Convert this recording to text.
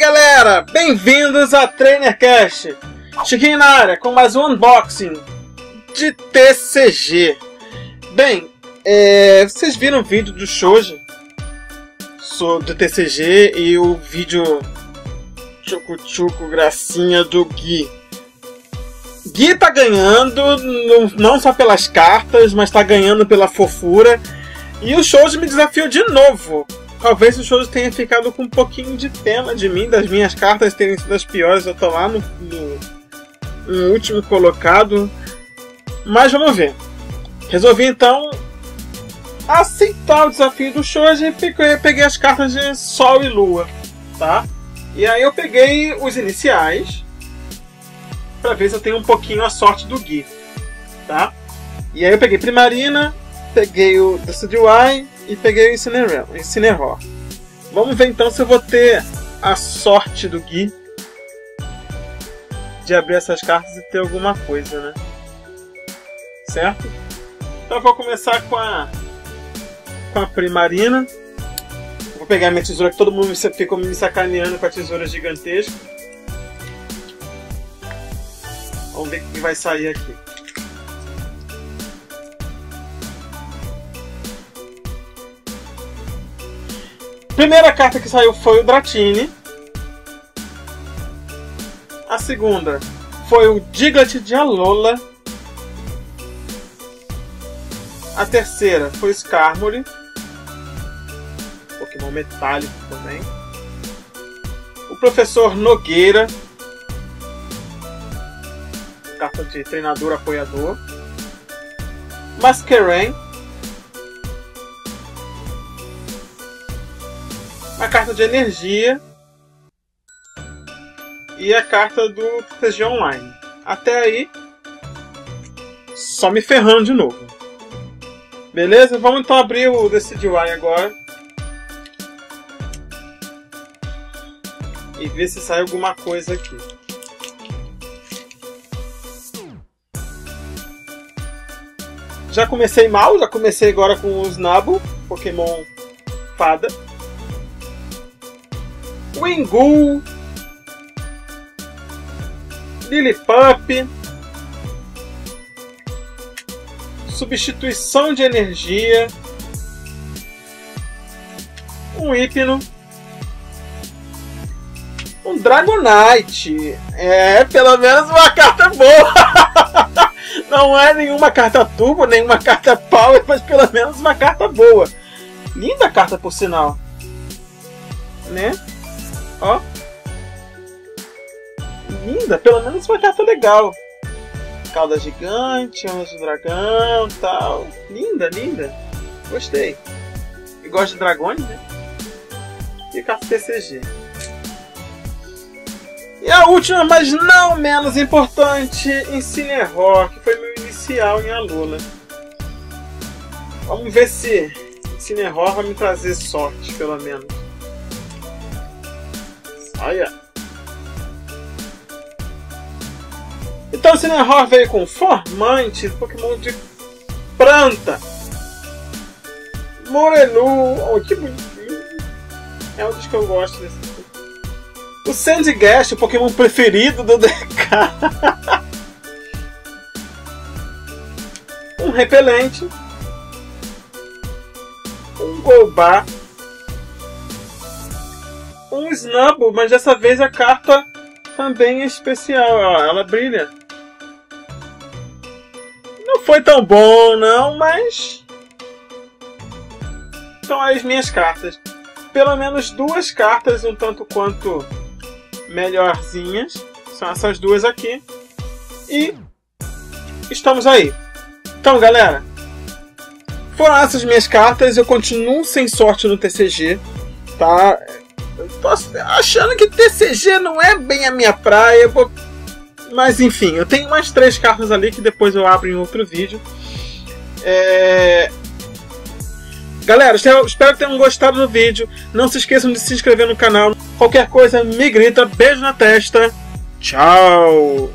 galera, bem-vindos a TrainerCast. Cheguei na área com mais um unboxing de TCG. Bem, é, vocês viram o vídeo do Shoji do TCG e o vídeo Chucu Chucu Gracinha do Gui. Gui tá ganhando não só pelas cartas, mas tá ganhando pela fofura. E o Shoji me desafiou de novo Talvez o show tenha ficado com um pouquinho de pena de mim, das minhas cartas terem sido as piores. Eu tô lá no, no, no último colocado. Mas vamos ver. Resolvi então aceitar o desafio do Shoji e peguei as cartas de Sol e Lua, tá? E aí eu peguei os iniciais para ver se eu tenho um pouquinho a sorte do Gui, tá? E aí eu peguei Primarina, peguei o Decidueye e peguei o Incineroar. Vamos ver então se eu vou ter a sorte do Gui de abrir essas cartas e ter alguma coisa, né? Certo? Então eu vou começar com a com a Primarina. Vou pegar minha tesoura que todo mundo ficou me sacaneando com a tesoura gigantesca. Vamos ver o que vai sair aqui. Primeira carta que saiu foi o Dratini. A segunda foi o Diglett de Alola. A terceira foi o Skarmory. Pokémon metálico também. O Professor Nogueira. Carta de treinador apoiador. Masquerain. Carta de energia e a carta do TCG Online. Até aí, só me ferrando de novo. Beleza? Vamos então abrir o Decidueye agora. E ver se sai alguma coisa aqui. Já comecei mal, já comecei agora com o Snabo, Pokémon Fada. Wingull, Lillipup, substituição de energia, um Hipno, um Dragonite. É, pelo menos uma carta boa. Não é nenhuma carta turbo, nenhuma carta power, mas pelo menos uma carta boa. Linda carta por sinal. Né? Ó. Linda, pelo menos uma carta legal. Cauda gigante, anjo dragão tal. Linda, linda. Gostei. Eu gosto de dragões, né? E carta TCG. E a última, mas não menos importante, Incineroar, que foi meu inicial em Alula. Vamos ver se Incineroar vai me trazer sorte, pelo menos. Olha. Então o Cineroar veio com Formante, Pokémon de planta. Morelu, oh, que bonitinho. É um dos que eu gosto desse. O Sandygast, o Pokémon preferido do DK. um repelente. Um Golbat Snubble, mas dessa vez a carta também é especial, ela brilha. Não foi tão bom não, mas são as minhas cartas. Pelo menos duas cartas um tanto quanto melhorzinhas. São essas duas aqui. E estamos aí. Então, galera, foram essas minhas cartas. Eu continuo sem sorte no TCG, tá? Tô achando que TCG não é bem a minha praia. Vou... Mas enfim, eu tenho mais três cartas ali que depois eu abro em outro vídeo. É... Galera, espero que tenham gostado do vídeo. Não se esqueçam de se inscrever no canal. Qualquer coisa, me grita. Beijo na testa. Tchau!